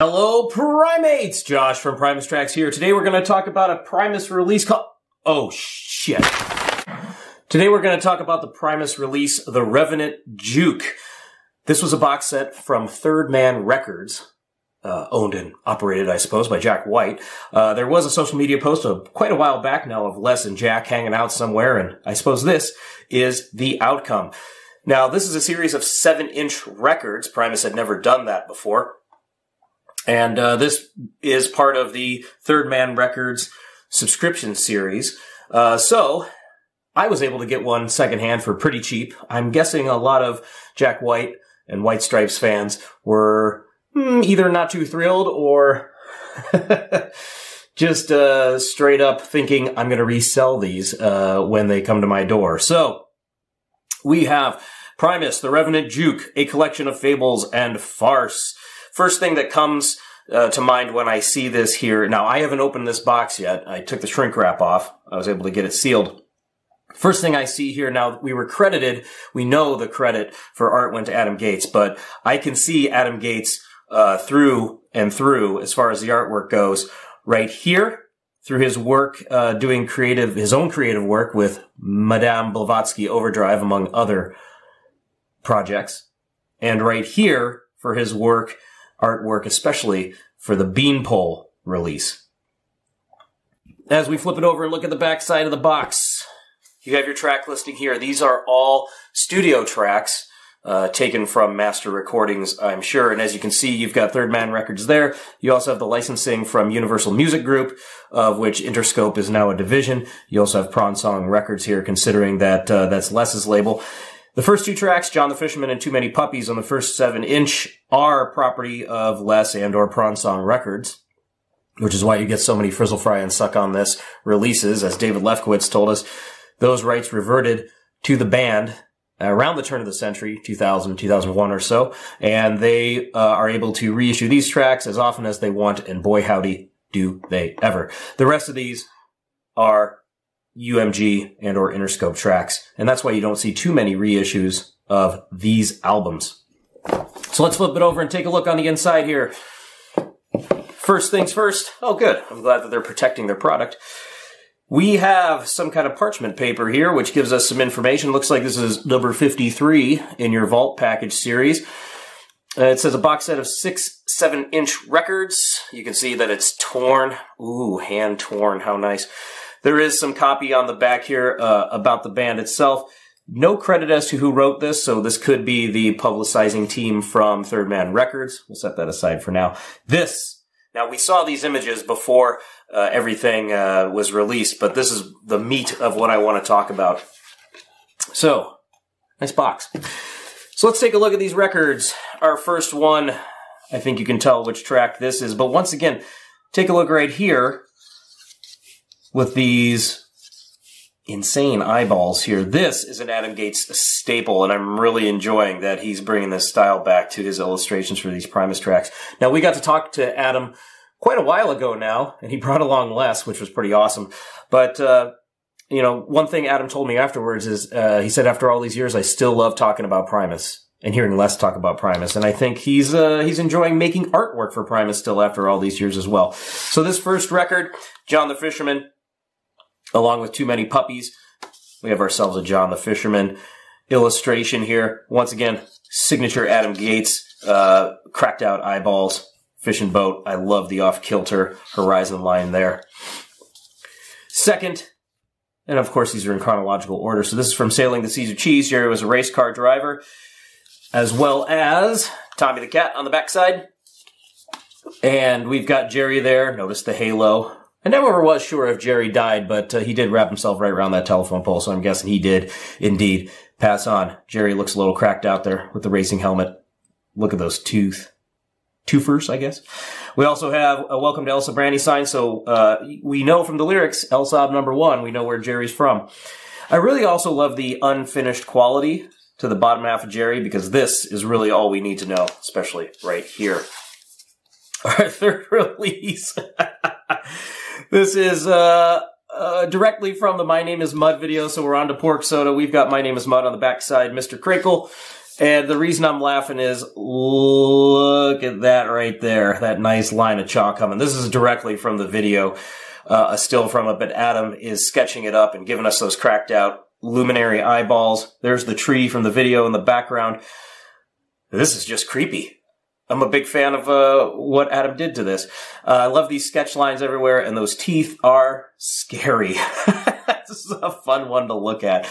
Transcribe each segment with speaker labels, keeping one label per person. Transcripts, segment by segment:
Speaker 1: Hello, Primates! Josh from Primus Tracks here. Today we're going to talk about a Primus release called... Oh, shit. Today we're going to talk about the Primus release, The Revenant Juke. This was a box set from Third Man Records, uh, owned and operated, I suppose, by Jack White. Uh, there was a social media post of quite a while back now of Les and Jack hanging out somewhere, and I suppose this is the outcome. Now, this is a series of seven inch records. Primus had never done that before. And uh, this is part of the Third Man Records subscription series. Uh, so I was able to get one secondhand for pretty cheap. I'm guessing a lot of Jack White and White Stripes fans were hmm, either not too thrilled or just uh, straight up thinking I'm going to resell these uh, when they come to my door. So we have Primus, The Revenant Juke, a collection of fables and farce. First thing that comes uh, to mind when I see this here. Now, I haven't opened this box yet. I took the shrink wrap off. I was able to get it sealed. First thing I see here now, we were credited. We know the credit for art went to Adam Gates, but I can see Adam Gates uh, through and through as far as the artwork goes. Right here, through his work uh, doing creative, his own creative work with Madame Blavatsky Overdrive, among other projects, and right here for his work artwork, especially for the Beanpole release. As we flip it over and look at the back side of the box, you have your track listing here. These are all studio tracks uh, taken from master recordings, I'm sure. And as you can see, you've got Third Man Records there. You also have the licensing from Universal Music Group, of which Interscope is now a division. You also have Prawn Song Records here, considering that uh, that's Les's label. The first two tracks, John the Fisherman and Too Many Puppies on the first seven inch are property of Les and or Prawn Song Records, which is why you get so many Frizzle Fry and Suck on this releases. As David Lefkowitz told us, those rights reverted to the band around the turn of the century, 2000, 2001 or so, and they uh, are able to reissue these tracks as often as they want, and boy howdy do they ever. The rest of these are UMG and or Interscope tracks. And that's why you don't see too many reissues of these albums. So let's flip it over and take a look on the inside here. First things first. Oh, good. I'm glad that they're protecting their product. We have some kind of parchment paper here, which gives us some information. Looks like this is number 53 in your Vault package series. Uh, it says a box set of six, seven inch records. You can see that it's torn. Ooh, hand torn. How nice. There is some copy on the back here uh, about the band itself. No credit as to who wrote this, so this could be the publicizing team from Third Man Records. We'll set that aside for now. This, now we saw these images before uh, everything uh, was released, but this is the meat of what I want to talk about. So, nice box. So let's take a look at these records. Our first one, I think you can tell which track this is, but once again, take a look right here with these insane eyeballs here. This is an Adam Gates staple, and I'm really enjoying that he's bringing this style back to his illustrations for these Primus tracks. Now, we got to talk to Adam quite a while ago now, and he brought along Les, which was pretty awesome. But, uh, you know, one thing Adam told me afterwards is, uh, he said, after all these years, I still love talking about Primus and hearing Les talk about Primus. And I think he's, uh, he's enjoying making artwork for Primus still after all these years as well. So this first record, John the Fisherman, along with Too Many Puppies. We have ourselves a John the Fisherman illustration here. Once again, signature Adam Gates, uh, cracked out eyeballs, fishing boat. I love the off kilter horizon line there. Second, and of course these are in chronological order. So this is from Sailing the Seas of Cheese. Jerry was a race car driver, as well as Tommy the Cat on the backside. And we've got Jerry there. Notice the halo I never was sure if Jerry died, but uh, he did wrap himself right around that telephone pole, so I'm guessing he did indeed pass on. Jerry looks a little cracked out there with the racing helmet. Look at those tooth. Toofers, I guess. We also have a welcome to El Sobrante sign, so uh, we know from the lyrics, Elsa number one, we know where Jerry's from. I really also love the unfinished quality to the bottom half of Jerry because this is really all we need to know, especially right here. Our third release. This is uh, uh, directly from the My Name is Mud video. So we're on to Pork Soda. We've got My Name is Mud on the backside, Mr. Krinkle. And the reason I'm laughing is look at that right there. That nice line of chalk coming. This is directly from the video, uh, a still from it, but Adam is sketching it up and giving us those cracked out luminary eyeballs. There's the tree from the video in the background. This is just creepy. I'm a big fan of uh, what Adam did to this. Uh, I love these sketch lines everywhere, and those teeth are scary. this is a fun one to look at.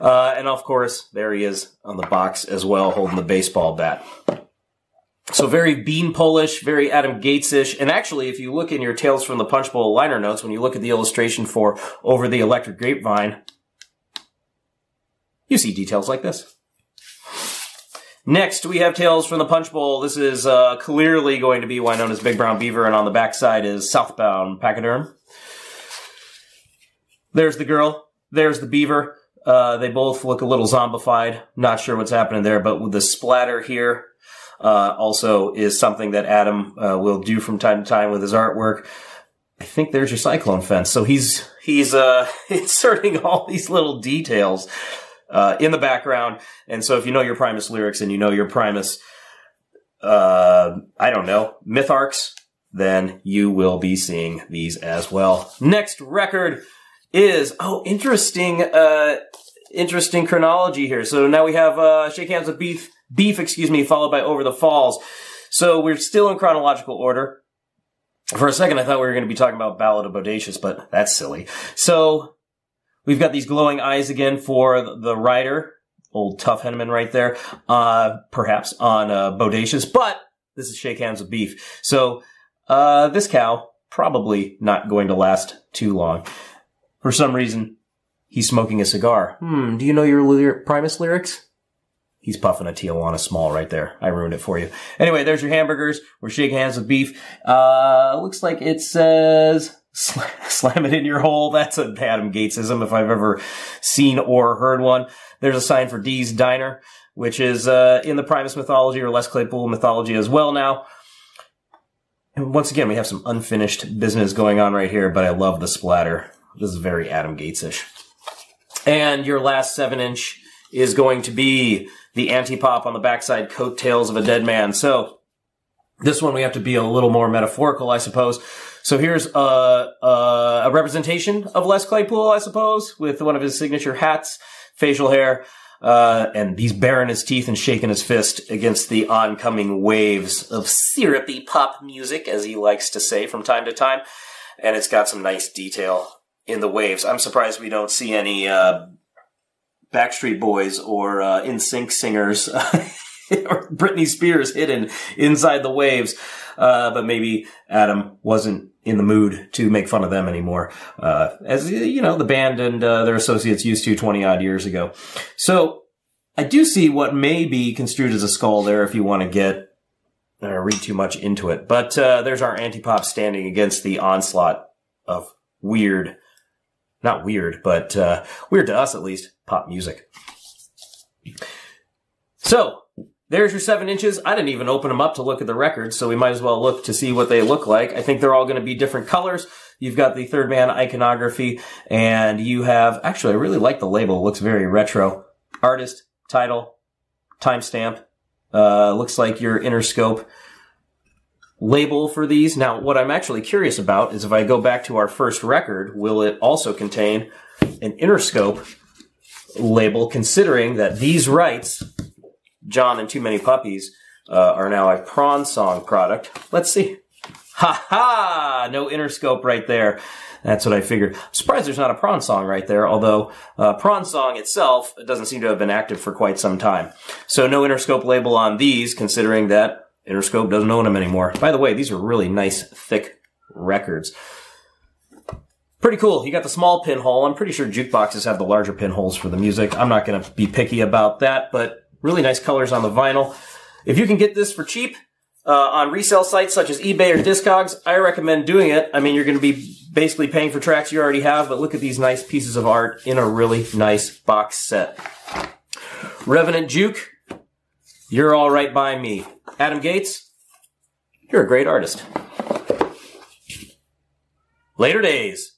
Speaker 1: Uh, and of course, there he is on the box as well, holding the baseball bat. So very Bean Polish, very Adam Gates-ish. And actually, if you look in your Tales from the Punch Bowl liner notes, when you look at the illustration for Over the Electric Grapevine, you see details like this. Next, we have Tales from the Punch Bowl. This is uh, clearly going to be Wynona's Big Brown Beaver, and on the backside is Southbound Pachyderm. There's the girl. There's the beaver. Uh, they both look a little zombified. Not sure what's happening there, but with the splatter here, uh, also is something that Adam uh, will do from time to time with his artwork. I think there's your cyclone fence. So he's he's uh, inserting all these little details uh, in the background. And so if you know your Primus lyrics and you know your Primus, uh, I don't know, myth arcs, then you will be seeing these as well. Next record is, oh, interesting, uh, interesting chronology here. So now we have, uh, Shake Hands with Beef, Beef, excuse me, followed by Over the Falls. So we're still in chronological order. For a second, I thought we were going to be talking about Ballad of Bodacious, but that's silly. So we've got these glowing eyes again for the rider, old Tuff Hedeman right there, uh, perhaps on, uh, Bodacious, but this is Shake Hands with Beef. So, uh, this cow probably not going to last too long. For some reason, he's smoking a cigar. Hmm, do you know your Primus lyrics? He's puffing a Tijuana small right there. I ruined it for you. Anyway, there's your hamburgers. We're shaking hands with beef. Uh, looks like it says slam it in your hole. That's an Adam Gatesism if I've ever seen or heard one. There's a sign for Dee's Diner, which is, uh, in the Primus mythology or Les Claypool mythology as well now. And once again, we have some unfinished business going on right here, but I love the splatter. This is very Adam Gates-ish. And your last seven inch is going to be the anti-pop on the backside coattails of a dead man. So this one we have to be a little more metaphorical, I suppose. So here's a, a, a representation of Les Claypool, I suppose, with one of his signature hats, facial hair, uh, and he's baring his teeth and shaking his fist against the oncoming waves of syrupy pop music, as he likes to say from time to time. And it's got some nice detail in the waves. I'm surprised we don't see any uh, Backstreet Boys or uh, NSYNC singers or Britney Spears hidden inside the waves. Uh, but maybe Adam wasn't in the mood to make fun of them anymore, uh, as you know the band and uh, their associates used to 20 odd years ago. So I do see what may be construed as a skull there if you want to get uh, read too much into it. But uh, there's our anti-pop standing against the onslaught of weird not weird, but uh, weird to us at least, pop music. So, there's your seven inches. I didn't even open them up to look at the records, so we might as well look to see what they look like. I think they're all going to be different colors. You've got the third man iconography, and you have, actually, I really like the label. It looks very retro. Artist, title, timestamp. Uh, looks like your Interscope label for these. Now, what I'm actually curious about is if I go back to our first record, will it also contain an Interscope label, considering that these rights, John and Too Many Puppies, uh, are now a Prawn Song product. Let's see. Ha ha! No Interscope right there. That's what I figured. I'm surprised there's not a prawn song right there, although uh, prawn song itself doesn't seem to have been active for quite some time. So no Interscope label on these, considering that Interscope doesn't own them anymore. By the way, these are really nice, thick records. Pretty cool. You got the small pinhole. I'm pretty sure jukeboxes have the larger pinholes for the music. I'm not going to be picky about that, but really nice colors on the vinyl. If you can get this for cheap uh, on resale sites such as eBay or Discogs, I recommend doing it. I mean, you're going to be basically paying for tracks you already have, but look at these nice pieces of art in a really nice box set. Revenant Juke, you're all right by me. Adam Gates, you're a great artist. Later days.